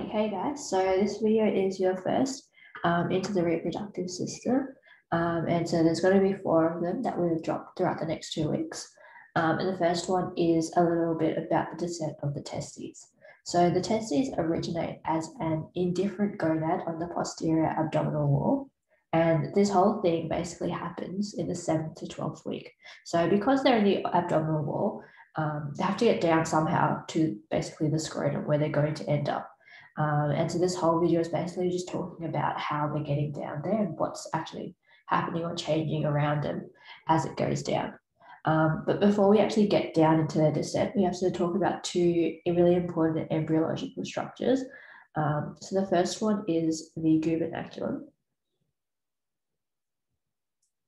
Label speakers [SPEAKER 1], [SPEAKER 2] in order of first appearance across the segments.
[SPEAKER 1] Alrighty, hey guys. So this video is your first um, into the reproductive system. Um, and so there's going to be four of them that will drop throughout the next two weeks. Um, and the first one is a little bit about the descent of the testes. So the testes originate as an indifferent gonad on the posterior abdominal wall. And this whole thing basically happens in the seventh to 12th week. So because they're in the abdominal wall, um, they have to get down somehow to basically the scrotum where they're going to end up. Um, and so this whole video is basically just talking about how they're getting down there and what's actually happening or changing around them as it goes down. Um, but before we actually get down into their descent, we have to talk about two really important embryological structures. Um, so the first one is the gubernaculum.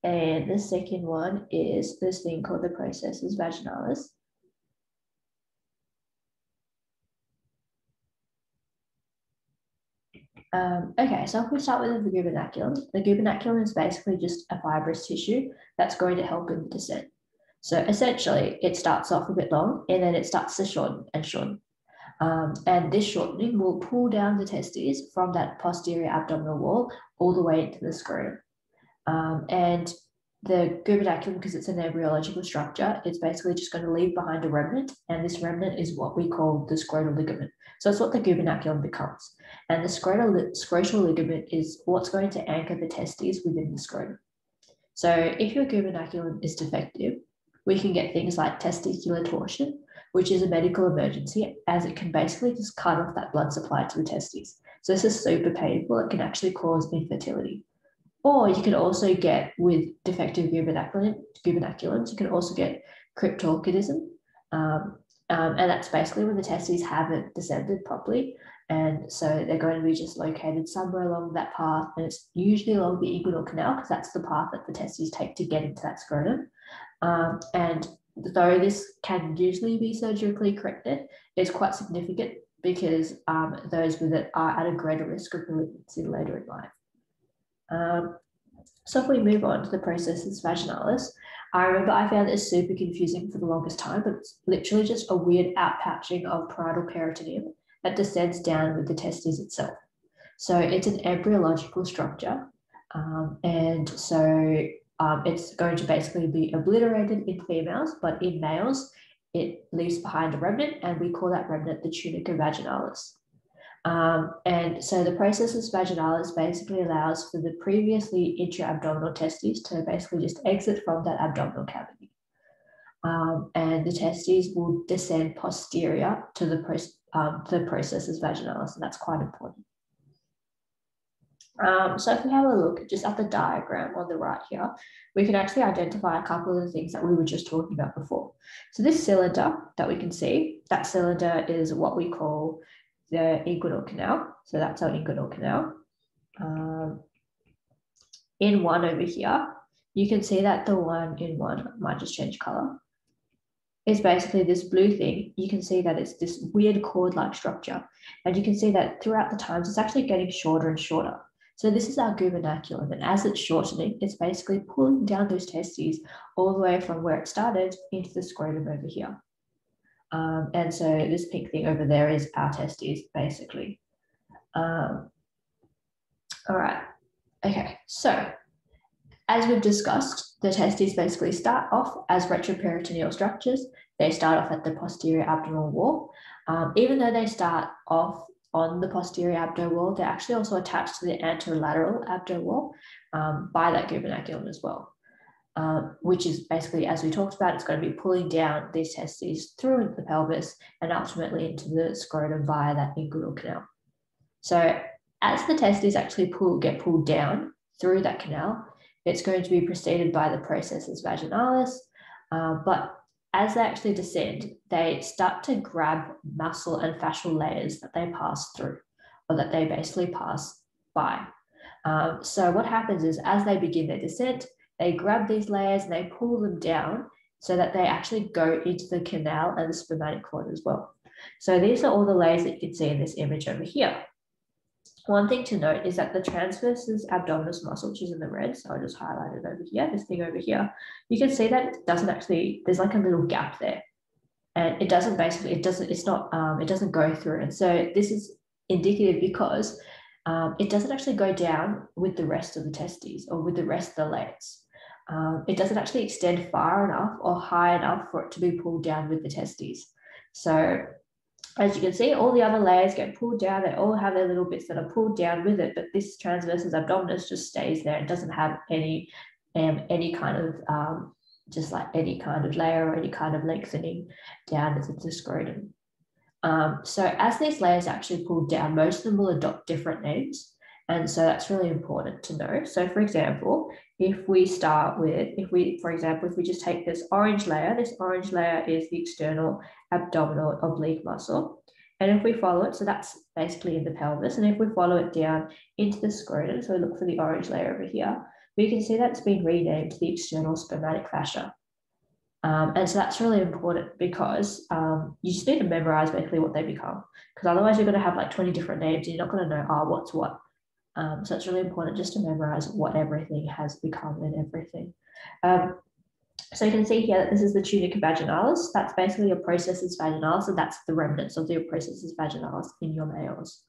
[SPEAKER 1] And the second one is this thing called the processus vaginalis. Um, okay, so if we start with the gubernaculum, the gubernaculum is basically just a fibrous tissue that's going to help in the descent. So essentially, it starts off a bit long and then it starts to shorten and shorten. Um, and this shortening will pull down the testes from that posterior abdominal wall all the way into the scrotum. Um, and the gubernaculum, because it's an embryological structure, it's basically just going to leave behind a remnant. And this remnant is what we call the scrotal ligament. So it's what the gubernaculum becomes. And the scrotal, scrotal ligament is what's going to anchor the testes within the scrotum. So if your gubernaculum is defective, we can get things like testicular torsion, which is a medical emergency as it can basically just cut off that blood supply to the testes. So this is super painful. It can actually cause infertility. Or you can also get with defective gubernaculums, you can also get cryptorchidism. Um, um, and that's basically when the testes haven't descended properly. And so they're going to be just located somewhere along that path. And it's usually along the inguinal canal because that's the path that the testes take to get into that scrotum. Um, and though this can usually be surgically corrected, it's quite significant because um, those with it are at a greater risk of malignancy later in life. Um, so if we move on to the processus vaginalis, I remember I found this super confusing for the longest time, but it's literally just a weird outpouching of parietal peritoneum that descends down with the testes itself. So it's an embryological structure. Um, and so um, it's going to basically be obliterated in females, but in males, it leaves behind a remnant, and we call that remnant the tunica vaginalis. Um, and so the processus vaginalis basically allows for the previously intra-abdominal testes to basically just exit from that abdominal cavity. Um, and the testes will descend posterior to the, pro um, the processus vaginalis, and that's quite important. Um, so if we have a look just at the diagram on the right here, we can actually identify a couple of the things that we were just talking about before. So this cylinder that we can see, that cylinder is what we call the inguinal canal. So that's our inguinal canal. Um, in one over here, you can see that the one in one might just change color. It's basically this blue thing. You can see that it's this weird cord-like structure. And you can see that throughout the times, it's actually getting shorter and shorter. So this is our gubernaculum. And as it's shortening, it's basically pulling down those testes all the way from where it started into the scrotum over here. Um, and so this pink thing over there is our testes, basically. Um, all right. Okay, so as we've discussed, the testes basically start off as retroperitoneal structures. They start off at the posterior abdominal wall. Um, even though they start off on the posterior abdominal wall, they're actually also attached to the anterolateral abdominal wall um, by that gubernaculum as well um, which is basically, as we talked about, it's going to be pulling down these testes through into the pelvis and ultimately into the scrotum via that inguinal canal. So as the testes actually pull, get pulled down through that canal, it's going to be preceded by the processus vaginalis. Uh, but as they actually descend, they start to grab muscle and fascial layers that they pass through or that they basically pass by. Um, so what happens is as they begin their descent, they grab these layers and they pull them down so that they actually go into the canal and the spermatic cord as well. So these are all the layers that you can see in this image over here. One thing to note is that the transversus abdominis muscle, which is in the red, so I'll just highlight it over here, this thing over here, you can see that it doesn't actually, there's like a little gap there. And it doesn't basically, it doesn't, it's not, um, it doesn't go through. And so this is indicative because um, it doesn't actually go down with the rest of the testes or with the rest of the layers. Um, it doesn't actually extend far enough or high enough for it to be pulled down with the testes. So as you can see, all the other layers get pulled down. They all have their little bits that are pulled down with it, but this transversus abdominis just stays there. It doesn't have any, um, any kind of, um, just like any kind of layer or any kind of lengthening down into the scrotum. Um, so as these layers actually pull down, most of them will adopt different names. And so that's really important to know. So for example, if we start with, if we, for example, if we just take this orange layer, this orange layer is the external abdominal oblique muscle. And if we follow it, so that's basically in the pelvis. And if we follow it down into the scrotum, so we look for the orange layer over here, we can see that's been renamed the external spermatic fascia. Um, and so that's really important because um, you just need to memorize basically what they become because otherwise you're going to have like 20 different names and you're not going to know, oh, what's what. Um, so it's really important just to memorize what everything has become and everything. Um, so you can see here that this is the tunica vaginalis. That's basically your processus vaginalis, and that's the remnants of the processus vaginalis in your males.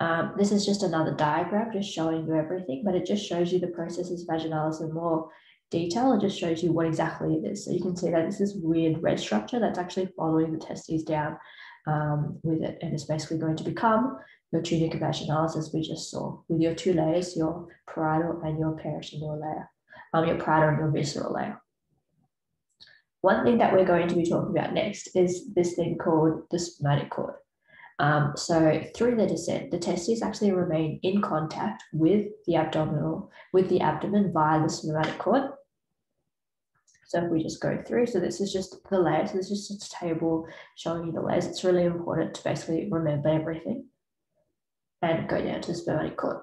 [SPEAKER 1] Um, this is just another diagram just showing you everything, but it just shows you the processus vaginalis in more detail. It just shows you what exactly it is. So you can see that this is weird red structure that's actually following the testes down um, with it, and it's basically going to become your tunica vaginalis as we just saw with your two layers, your parietal and your peritoneal layer, um, your parietal and your visceral layer. One thing that we're going to be talking about next is this thing called the spermatic cord. Um, so through the descent, the testes actually remain in contact with the abdominal, with the abdomen via the spermatic cord. So if we just go through, so this is just the layers, this is just a table showing you the layers. It's really important to basically remember everything and go down to the spermatic cord.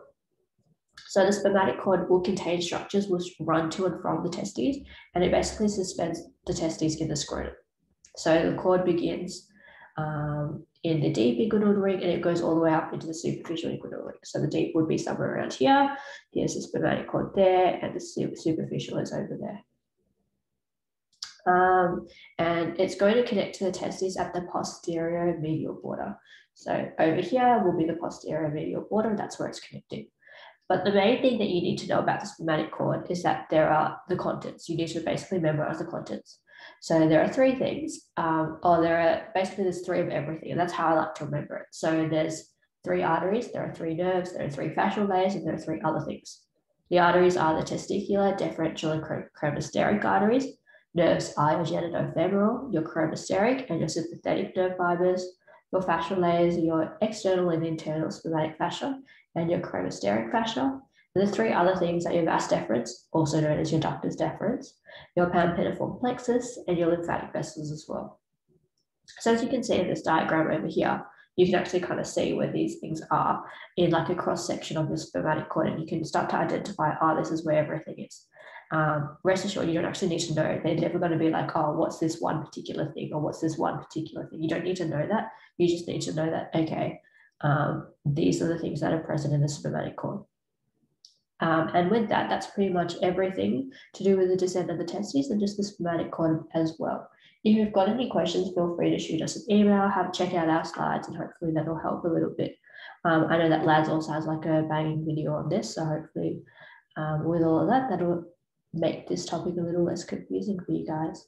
[SPEAKER 1] So the spermatic cord will contain structures which run to and from the testes, and it basically suspends the testes in the scrotum. So the cord begins um, in the deep inguinal ring and it goes all the way up into the superficial inguinal ring. So the deep would be somewhere around here. Here's the spermatic cord there, and the superficial is over there. Um, and it's going to connect to the testes at the posterior medial border. So over here will be the posterior medial border, and that's where it's connecting. But the main thing that you need to know about the spermatic cord is that there are the contents. You need to basically memorize the contents. So there are three things, um, or there are basically there's three of everything, and that's how I like to remember it. So there's three arteries, there are three nerves, there are three fascial layers, and there are three other things. The arteries are the testicular, deferential, and cremasteric arteries. Nerves are your genitofemoral, your cremasteric, and your sympathetic nerve fibers. Your fascial layers your external and internal spermatic fascia and your cremasteric fascia. And the three other things are your vas deferens, also known as your ductus deferens, your pampiniform plexus, and your lymphatic vessels as well. So as you can see in this diagram over here, you can actually kind of see where these things are in like a cross section of your spermatic cord, and you can start to identify, oh, this is where everything is um, rest assured you don't actually need to know. They're never going to be like, oh, what's this one particular thing or what's this one particular thing. You don't need to know that. You just need to know that, okay, um, these are the things that are present in the spermatic cord. Um, and with that, that's pretty much everything to do with the descent of the testes and just the spermatic cord as well. If you've got any questions, feel free to shoot us an email, have check out our slides, and hopefully that'll help a little bit. Um, I know that Lads also has like a banging video on this, so hopefully um, with all of that, that'll make this topic a little less confusing for you guys.